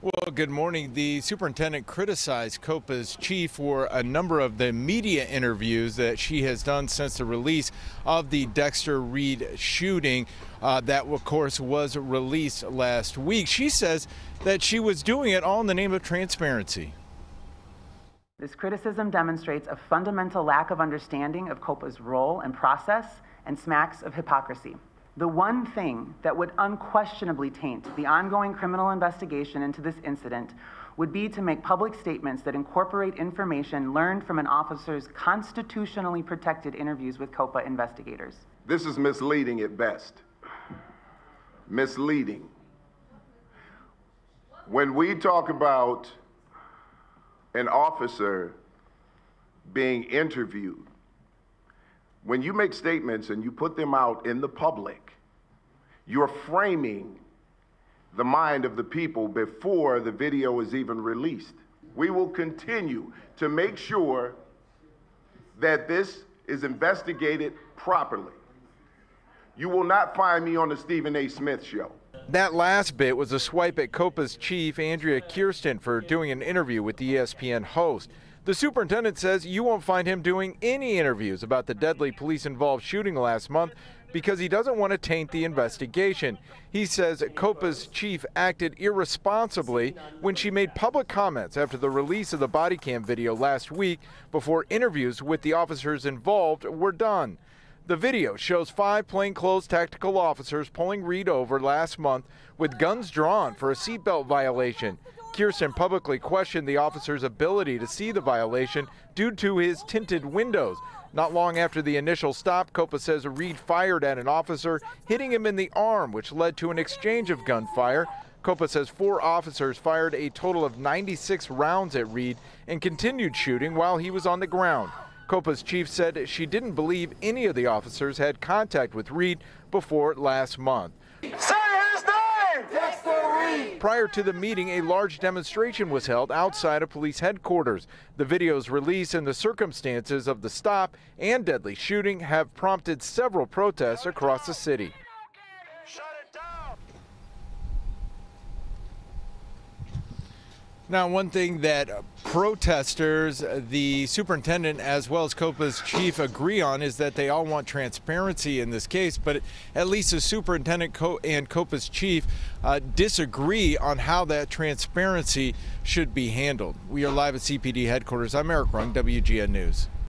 Well, good morning. The superintendent criticized Copa's chief for a number of the media interviews that she has done since the release of the Dexter Reed shooting. Uh, that, of course, was released last week. She says that she was doing it all in the name of transparency. This criticism demonstrates a fundamental lack of understanding of COPA's role and process and smacks of hypocrisy. The one thing that would unquestionably taint the ongoing criminal investigation into this incident would be to make public statements that incorporate information learned from an officer's constitutionally protected interviews with COPA investigators. This is misleading at best. Misleading. When we talk about an officer being interviewed, when you make statements and you put them out in the public, you're framing the mind of the people before the video is even released. We will continue to make sure that this is investigated properly. You will not find me on the Stephen A. Smith show. That last bit was a swipe at Copa's chief, Andrea Kersten, for doing an interview with the ESPN host. The superintendent says you won't find him doing any interviews about the deadly police involved shooting last month because he doesn't want to taint the investigation. He says Copa's chief acted irresponsibly when she made public comments after the release of the body cam video last week before interviews with the officers involved were done. The video shows five plainclothes tactical officers pulling Reed over last month with guns drawn for a seatbelt violation. Kersten publicly questioned the officer's ability to see the violation due to his tinted windows. Not long after the initial stop, Copa says Reed fired at an officer, hitting him in the arm, which led to an exchange of gunfire. Copa says four officers fired a total of 96 rounds at Reed and continued shooting while he was on the ground. Copa's chief said she didn't believe any of the officers had contact with Reed before last month. Prior to the meeting, a large demonstration was held outside of police headquarters. The videos released and the circumstances of the stop and deadly shooting have prompted several protests across the city. Now, one thing that protesters, the superintendent, as well as COPA's chief agree on is that they all want transparency in this case, but at least the superintendent and COPA's chief uh, disagree on how that transparency should be handled. We are live at CPD headquarters. I'm Erik Runge, WGN News.